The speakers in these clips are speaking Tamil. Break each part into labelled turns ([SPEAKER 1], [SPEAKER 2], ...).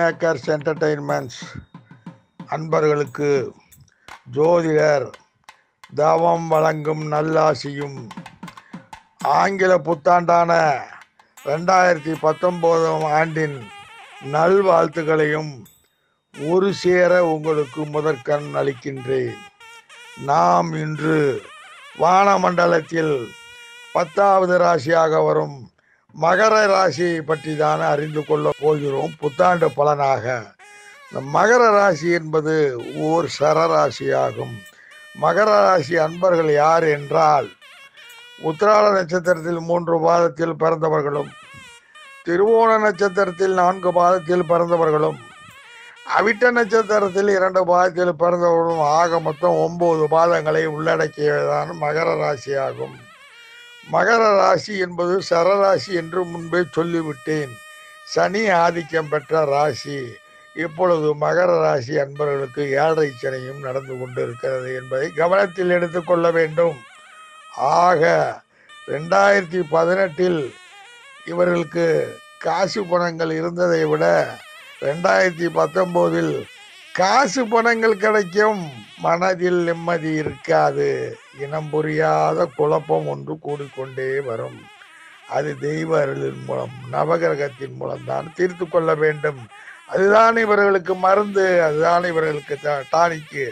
[SPEAKER 1] மேக்கர்ஸ் என்டர்டெயின்மெண்ட்ஸ் அன்பர்களுக்கு ஜோதிடர் தவம் வழங்கும் நல்லாசியும். ஆங்கில புத்தாண்டான ரெண்டாயிரத்தி பத்தொம்போதாம் ஆண்டின் நல்வாழ்த்துக்களையும் ஒரு சேர உங்களுக்கு முதற்கண் அளிக்கின்றேன். நாம் இன்று வானமண்டலத்தில் பத்தாவது ராசியாக வரும் மகர ராசியை பற்றி தான் அறிந்து கொள்ளப் போகிறோம். புத்தாண்டு பலனாக. இந்த மகர ராசி என்பது ஓர் சரராசியாகும். மகர ராசி அன்பர்கள் யார் என்றால் உத்திராட நட்சத்திரத்தில் மூன்று பாதத்தில் பிறந்தவர்களும் திருவோண நட்சத்திரத்தில் நான்கு பாதத்தில் பிறந்தவர்களும் அவிட்ட நட்சத்திரத்தில் இரண்டு பாதத்தில் பிறந்தவர்களும் ஆக மொத்தம் ஒன்பது பாதங்களை உள்ளடக்கியதுதான் மகர ராசியாகும். மகர ராசி என்பது சரராசி என்று முன்பே சொல்லிவிட்டேன். சனி ஆதிக்கம் பெற்ற ராசி. இப்பொழுது மகர ராசி அன்பர்களுக்கு ஏழரை சனியும் நடந்து கொண்டிருக்கிறது என்பதை கவனத்தில் எடுத்துக்கொள்ள வேண்டும். ஆக ரெண்டாயிரத்தி பதினெட்டில் இவர்களுக்கு காசு பணங்கள் இருந்ததை விட ரெண்டாயிரத்தி பத்தொம்போதில் காசு பணங்கள் கிடைக்கும். மனதில் நிம்மதி இருக்காது. இனம் புரியாத குழப்பம் ஒன்று கூடிக்கொண்டே வரும். அது தெய்வ அருளின் மூலம் நவகிரகத்தின் மூலம் தான் தீர்த்து கொள்ள வேண்டும். அதுதான் இவர்களுக்கு மருந்து அதுதான் இவர்களுக்கு டானிக்கு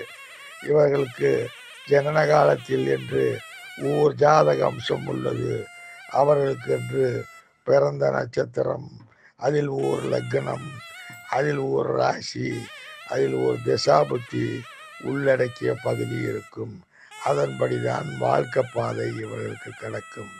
[SPEAKER 1] இவர்களுக்கு ஜனன காலத்தில் என்று ஊர் ஜாதக அம்சம் உள்ளது அவர்களுக்கு என்று பிறந்த நட்சத்திரம் அதில் ஊர் லக்னம் அதில் ஒரு ராசி அதில் ஒரு திசாபுத்தி உள்ளடக்கிய பகுதி இருக்கும். அதன்படிதான் வாழ்க்கை பாதை இவர்களுக்கு கிடக்கும்.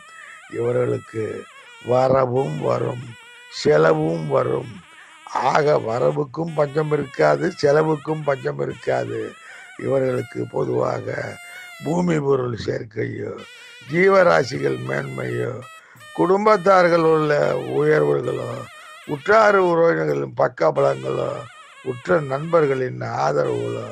[SPEAKER 1] இவர்களுக்கு வரவும் வரும் செலவும் வரும். ஆக வரவுக்கும் பஞ்சம் இருக்காது செலவுக்கும் பஞ்சம் இருக்காது. இவர்களுக்கு பொதுவாக பூமி பொருள் சேர்க்கையோ ஜீவராசிகள் மேன்மையோ குடும்பத்தார்கள் உள்ள உயர்வுகளோ உற்றார் உறவினர்களின் பக்கபலங்களோ உற்ற நண்பர்களின் ஆதரவுகளோ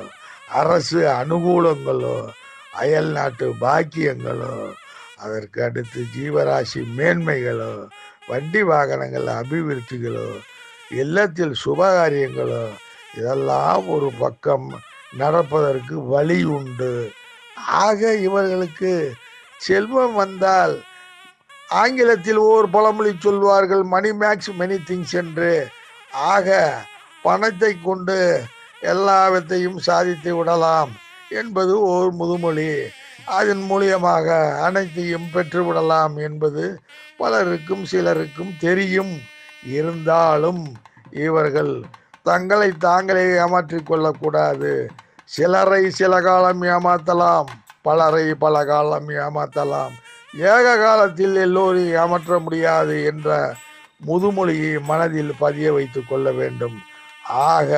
[SPEAKER 1] அரசு அனுகூலங்களோ அயல் நாட்டு பாக்கியங்களோ அதற்கு அடுத்து ஜீவராசி மேன்மைகளோ வண்டி வாகனங்கள் அபிவிருத்திகளோ இல்லத்தில் சுபகாரியங்களோ இதெல்லாம் ஒரு பக்கம் நடப்பதற்கு வழி உண்டு. ஆக இவர்களுக்கு செல்வம் வந்தால் ஆங்கிலத்தில் ஓர் பழமொழி சொல்வார்கள் மணி மேக்ஸ் மெனி திங்ஸ் என்று. ஆக பணத்தை கொண்டு எல்லாவற்றையும் சாதித்து விடலாம் என்பது ஓர் முதுமொழி. அதன் மூலியமாக அனைத்தையும் பெற்றுவிடலாம் என்பது பலருக்கும் சிலருக்கும் தெரியும். இருந்தாலும் இவர்கள் தங்களை தாங்களே ஏமாற்றி கொள்ளக்கூடாது. சிலரை சில காலம் ஏமாற்றலாம் பலரை பல காலம் ஏமாற்றலாம் ஏக காலத்தில் எல்லோரையும் ஏமாற்ற முடியாது என்ற முதுமொழியை மனதில் பதிய வைத்து கொள்ள வேண்டும். ஆக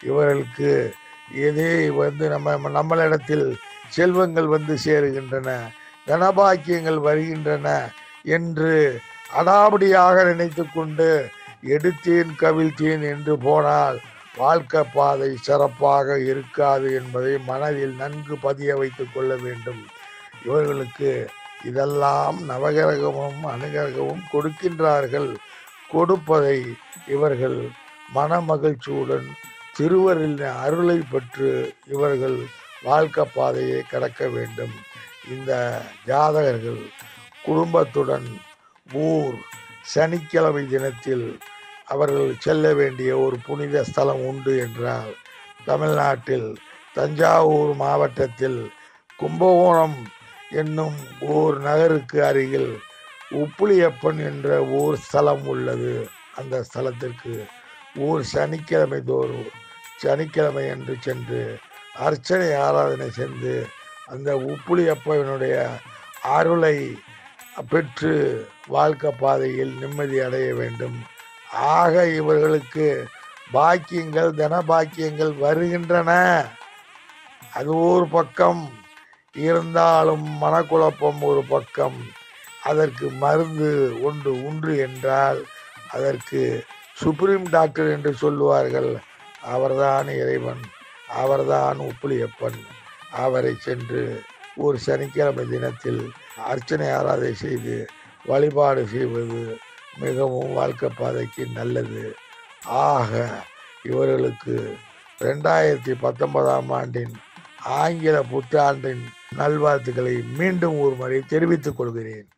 [SPEAKER 1] இவர்களுக்கு இதே வந்து நம்ம நம்மளிடத்தில் செல்வங்கள் வந்து சேருகின்றன தனபாக்கியங்கள் வருகின்றன என்று அடாபடியாக நினைத்து கொண்டு எடுத்தேன் கவிழ்த்தேன் என்று போனால் வாழ்க்கை பாதை சிறப்பாக இருக்காது என்பதை மனதில் நன்கு பதிய வைத்து கொள்ள வேண்டும். இவர்களுக்கு இதெல்லாம் நவகிரகமும் அனுகிரகமும் கொடுக்கின்றார்கள். கொடுப்பதை இவர்கள் மன மகிழ்ச்சியுடன் திருவரின் அருளை பெற்று இவர்கள் வாழ்க்கை பாதையை கடக்க வேண்டும். இந்த ஜாதகர்கள் குடும்பத்துடன் ஊர் சனிக்கிழமை தினத்தில் அவர்கள் செல்ல வேண்டிய ஒரு புனித ஸ்தலம் உண்டு என்றால் தமிழ்நாட்டில் தஞ்சாவூர் மாவட்டத்தில் கும்பகோணம் என்னும் ஓர் நகருக்கு அருகில் உப்புளியப்பன் என்ற ஓர் ஸ்தலம் உள்ளது. அந்த ஸ்தலத்திற்கு ஊர் சனிக்கிழமை தோறும் சனிக்கிழமை என்று சென்று அர்ச்சனை ஆராதனை சென்று அந்த உப்புளியப்பனுடைய அருளை பெற்று வாழ்க்கை பாதையில் நிம்மதி அடைய வேண்டும். ஆக இவர்களுக்கு பாக்கியங்கள் தன பாக்கியங்கள் வருகின்றன. அது ஒரு பக்கம் இருந்தாலும் மனக்குழப்பம் ஒரு பக்கம். அதற்கு மருந்து ஒன்று உண்டு என்றால் அதற்கு சுப்ரீம் டாக்டர் என்று சொல்லுவார்கள். அவர்தான் இறைவன் அவர்தான் உப்புளியப்பன். அவரை சென்று ஒரு சனிக்கிழமை தினத்தில் அர்ச்சனை ஆராதனை செய்து வழிபாடு செய்வது மிகவும் வாழ்க்கை பாதைக்கு நல்லது. ஆக இவர்களுக்கு ரெண்டாயிரத்தி பத்தொன்பதாம் ஆண்டின் ஆங்கில புத்தாண்டின் நல்வாழ்த்துக்களை மீண்டும் ஒரு முறை தெரிவித்துக் கொள்கிறேன்.